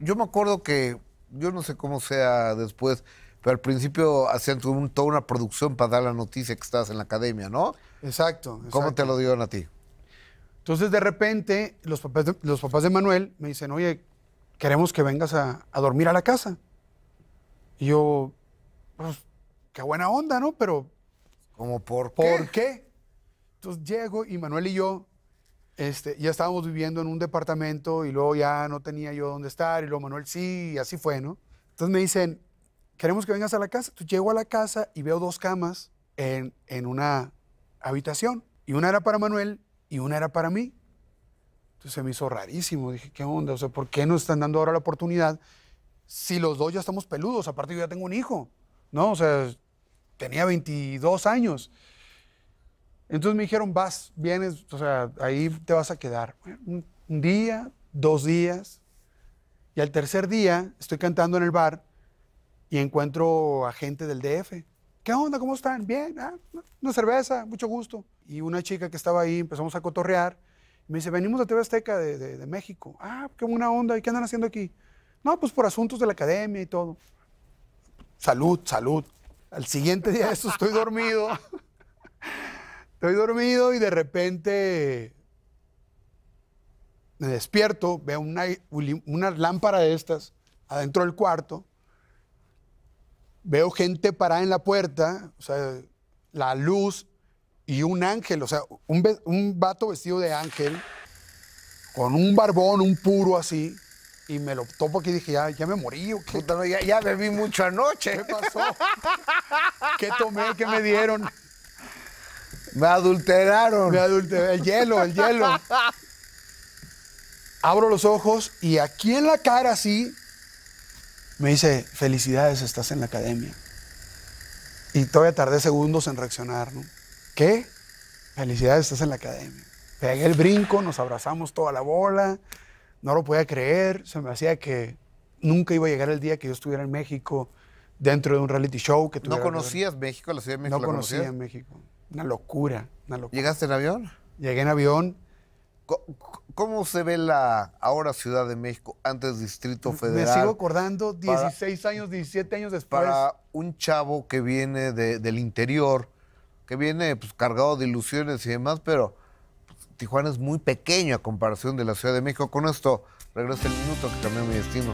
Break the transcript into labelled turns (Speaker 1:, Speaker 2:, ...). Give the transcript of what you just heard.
Speaker 1: yo me acuerdo que, yo no sé cómo sea después, pero al principio hacían toda una producción para dar la noticia que estabas en la academia, ¿no?
Speaker 2: Exacto.
Speaker 1: ¿Cómo te lo dieron a ti?
Speaker 2: Entonces, de repente, los papás de, los papás de Manuel me dicen, oye, queremos que vengas a, a dormir a la casa. Y yo, pues, qué buena onda, ¿no? Pero,
Speaker 1: ¿Cómo por
Speaker 2: qué? ¿Por qué? Entonces llego y Manuel y yo este, ya estábamos viviendo en un departamento y luego ya no tenía yo dónde estar y luego Manuel sí, y así fue, ¿no? Entonces me dicen, queremos que vengas a la casa. Entonces llego a la casa y veo dos camas en, en una habitación. Y una era para Manuel y una era para mí. Entonces se me hizo rarísimo. Dije, ¿qué onda? O sea, ¿por qué nos están dando ahora la oportunidad si los dos ya estamos peludos? Aparte yo ya tengo un hijo, ¿no? O sea, tenía 22 años. Entonces me dijeron, vas, vienes, o sea, ahí te vas a quedar. Un, día, dos días. Y al tercer día estoy cantando en el bar y encuentro a gente del DF. ¿Qué onda? ¿Cómo están? Bien, ah, una cerveza, mucho gusto. Y una chica que estaba ahí, empezamos a cotorrear. me dice, venimos de TV Azteca de, de México. Ah, qué buena onda. ¿Y qué andan haciendo aquí? No, pues por asuntos de la academia y todo. Salud, salud. Al siguiente día de estoy dormido. Estoy dormido y de repente me despierto, veo una, una lámpara de estas adentro del cuarto, veo gente parada en la puerta, o sea, la luz y un ángel, o sea, un, un vato vestido de ángel, con un barbón, un puro así, y me lo topo aquí y dije, ya, ya me morí. ¿o qué?
Speaker 1: ya, ya bebí mucho anoche.
Speaker 2: ¿Qué pasó? ¿Qué tomé? ¿Qué me dieron?
Speaker 1: Me adulteraron.
Speaker 2: Me adulteraron. El hielo, el hielo. Abro los ojos y aquí en la cara así me dice, felicidades, estás en la academia. Y todavía tardé segundos en reaccionar, ¿no? ¿Qué? Felicidades, estás en la academia. Pegué el brinco, nos abrazamos toda la bola, no lo podía creer, se me hacía que nunca iba a llegar el día que yo estuviera en México dentro de un reality show. Que
Speaker 1: ¿No conocías México, la Ciudad de México?
Speaker 2: No conocía México. Una locura, una locura.
Speaker 1: ¿Llegaste en avión?
Speaker 2: Llegué en avión.
Speaker 1: ¿Cómo se ve la ahora Ciudad de México, antes Distrito Federal?
Speaker 2: Me sigo acordando 16 años, 17 años después.
Speaker 1: Para un chavo que viene del interior, que viene pues, cargado de ilusiones y demás, pero pues, Tijuana es muy pequeño a comparación de la Ciudad de México. Con esto regresa el minuto que cambió mi destino.